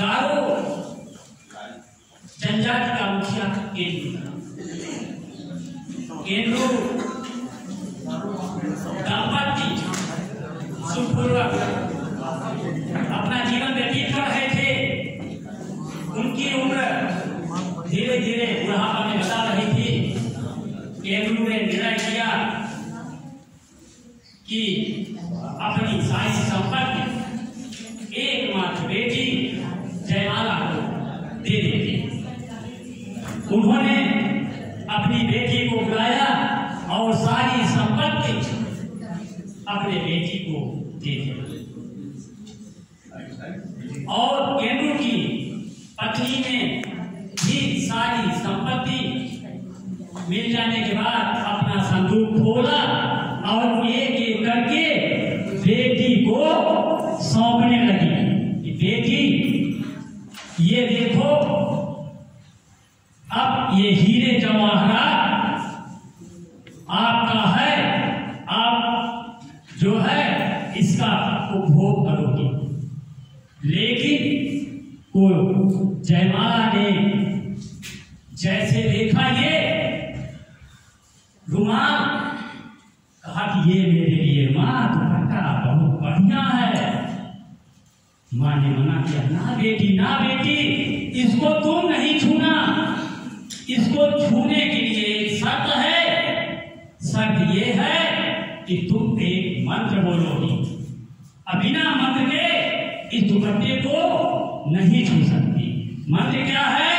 गारो। जनजाति का मुखिया केंद्र। सुखपूर्वक अपना जीवन व्यतीत कर रहे थे। उनकी उम्र धीरे धीरे बुढ़ापा में बता रही थी। केंद्र ने निर्णय किया कि अपनी सारी संपत्ति एकमात्र बेटी जयमाला को दे देते उन्होंने अपनी बेटी को बुलाया और सारी संपत्ति अपने बेटी को दे दी। और केंद्र की पत्नी ने भी सारी संपत्ति मिल जाने के बाद अपना संदूक खोला और एक एक करके बेटी को सौंपने उपभोग करोगे। लेकिन वो जयमाला ने जैसे देखा ये रुमाल कहा कि ये मेरे लिए माँ दुपट्टा बहुत बढ़िया है। माँ ने मना किया, ना बेटी ना बेटी, इसको तुम नहीं छूना। इसको छूने के लिए एक शर्त है। शर्त ये है कि तुम एक मंत्र बोलोगी। अब बिना मंत्र के इस दुपट्टे को नहीं छू सकती। मंत्र क्या है?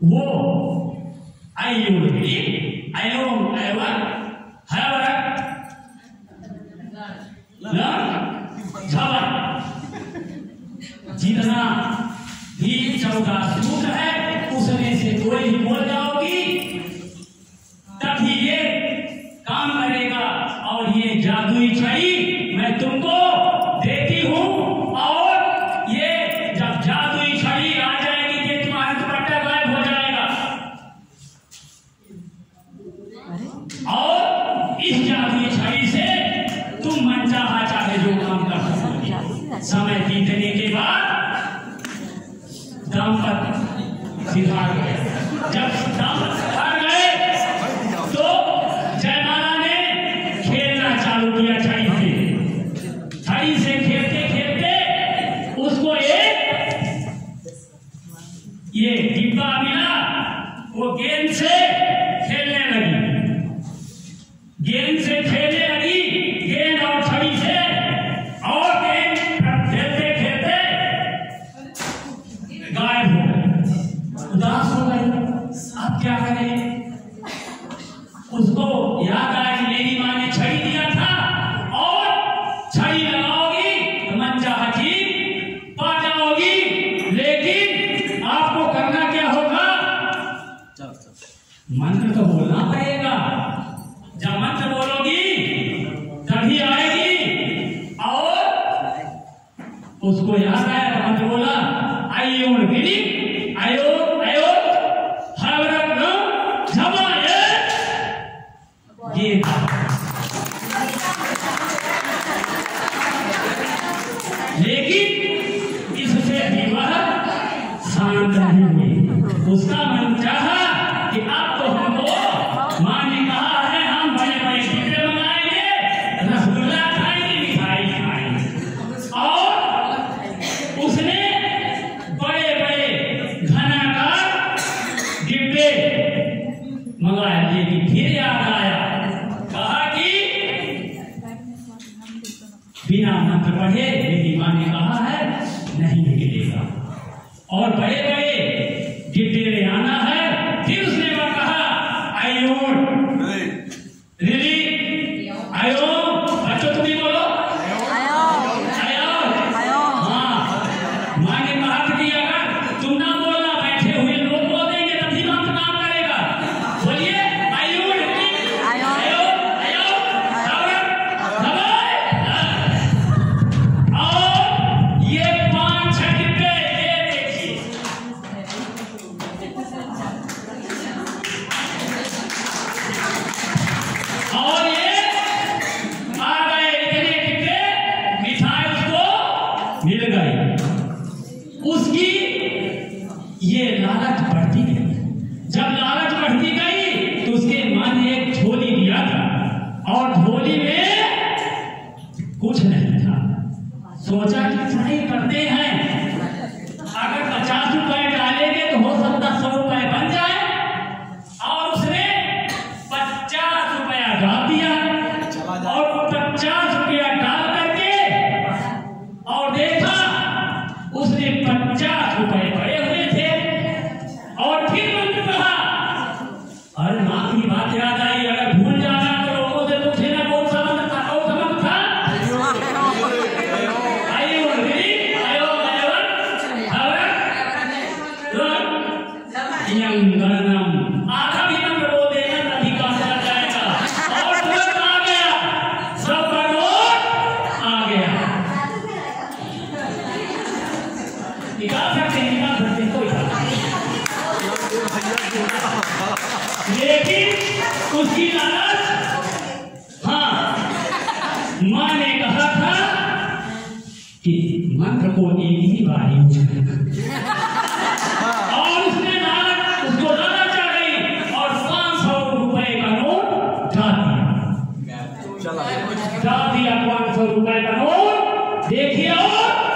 वो अयोगी अयोम अयवर हरवर जितना भी चौदह सूट है, उसमें से कोई बोल जाओगी मन चाहा, चाहे जो काम कर समय बीतने के बाद दाम्पत्य सिधार गए। जब दाम्पत्य सिधार गए तो जयमाला ने खेलना चालू किया छड़ी से। छड़ी से खेलते खेलते उसको एक ये डिब्बा मिला, वो गेंद से खेलने लगी। गेंद से खेलने उसको याद आया कि मेरी माँ ने छड़ी दिया था और छड़ी लगाओगी तो मन चाहा चीज़ पा जाओगी। लेकिन आपको करना क्या होगा? मंत्र तो बोलना पड़ेगा। जब मंत्र बोलोगी तभी आएगी। और उसको याद आया तो मंत्र बोला आयोन गिरी आयो आयो नहीं। हुई उसका मन चाहा कि अब तो हमको माँ ने कहा है हम बड़े बड़े मंगाएँगे रसगुल्ला खाएँगे, मिठाई खाएँगे। और उसने बड़े बड़े घनाकार डिब्बे मंगाए। लेकिन फिर याद आया, कहा कि बिना मंत्र पढ़े और बड़े और ये आ गए इतने मिठाई उसको मिल गई। उसकी ये लालच बढ़ती गई। जब लालच बढ़ती गई तो उसके एक झोली दिया था और झोली में अरे माँ की बात याद आई, अगर भूल जाना तो लोगों से पूछे ना कौन सा मंत्र था, कौन सा मंत्र था? गणनम। आधा भी मंत्र बोल देना तभी काम कर जाएगा। और तुरंत आ गया। सबका नोट आ गया। निकाल सकते हैं, निकाल सकते हैं, कोई बात नहीं। लेकिन उसकी लालच हाँ माँ ने कहा था कि मंत्र को एक ही बार यूज़ करना और उसने लालच उसको लालच आ गई और पाँच सौ रुपए का नोट डाल दिया। डाल दिया पाँच सौ रुपए का नोट। देखिए और